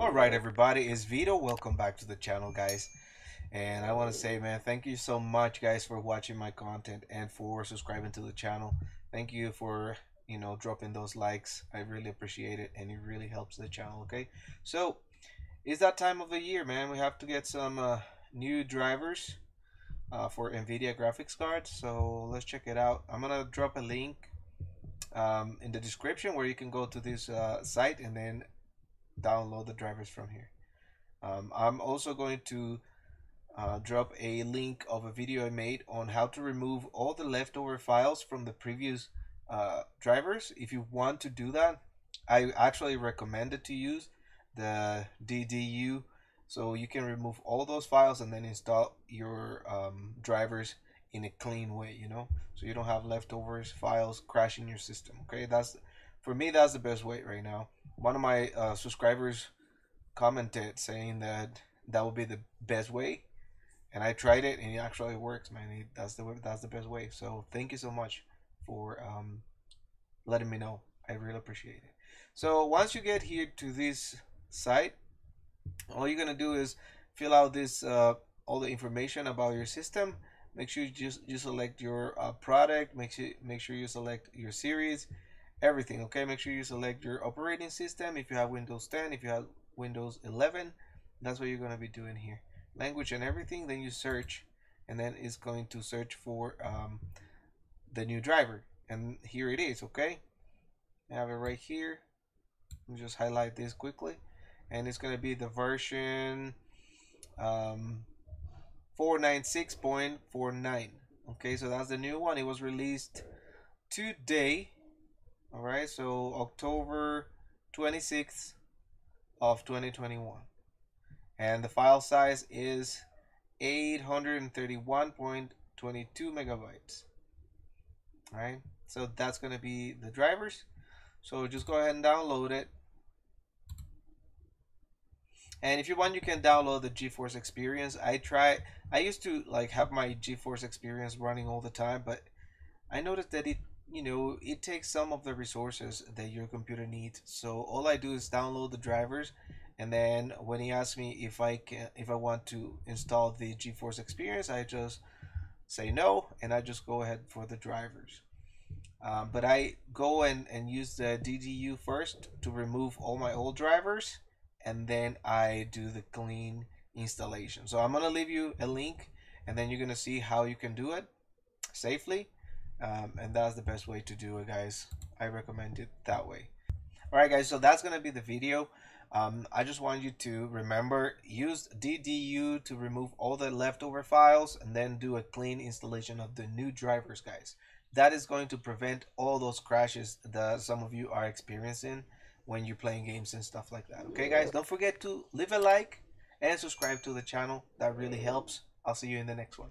All right, everybody, it's Vito. Welcome back to the channel, guys. And I want to say, man, thank you so much, guys, for watching my content and for subscribing to the channel. Thank you for, you know, dropping those likes. I really appreciate it, and it really helps the channel, okay? So, it's that time of the year, man. We have to get some uh, new drivers uh, for NVIDIA graphics cards. So, let's check it out. I'm going to drop a link um, in the description where you can go to this uh, site and then download the drivers from here. Um, I'm also going to uh, drop a link of a video I made on how to remove all the leftover files from the previous uh, drivers. If you want to do that, I actually recommend it to use the DDU so you can remove all those files and then install your um, drivers in a clean way you know so you don't have leftovers files crashing your system okay that's for me that's the best way right now one of my uh, subscribers commented saying that that would be the best way. And I tried it and it actually works man. It, that's the way that's the best way. So thank you so much for um, letting me know. I really appreciate it. So once you get here to this site all you're gonna do is fill out this uh, all the information about your system. Make sure you just you select your uh, product. Make sure make sure you select your series everything okay? Make sure you select your operating system. If you have windows 10 if you have windows 11 that's what you're going to be doing here. Language and everything then you search and then it's going to search for um, the new driver. And here it is okay? I have it right here. Let me just highlight this quickly. And it's going to be the version um, 496.49 okay? So that's the new one. It was released today all right so october 26th of 2021 and the file size is 831.22 megabytes. All right so that's going to be the drivers. So just go ahead and download it. And if you want you can download the geforce experience. I try i used to like have my geforce experience running all the time but i noticed that it you know it takes some of the resources that your computer needs. So all I do is download the drivers and then when he asks me if I can if I want to install the GeForce experience I just say no and I just go ahead for the drivers. Um, but I go and, and use the DDU first to remove all my old drivers and then I do the clean installation. So I'm gonna leave you a link and then you're gonna see how you can do it safely um, and that's the best way to do it guys. I recommend it that way. Alright guys so that's gonna be the video. Um, I just want you to remember use DDU to remove all the leftover files and then do a clean installation of the new drivers guys. That is going to prevent all those crashes that some of you are experiencing when you're playing games and stuff like that. Okay guys don't forget to leave a like and subscribe to the channel. That really helps. I'll see you in the next one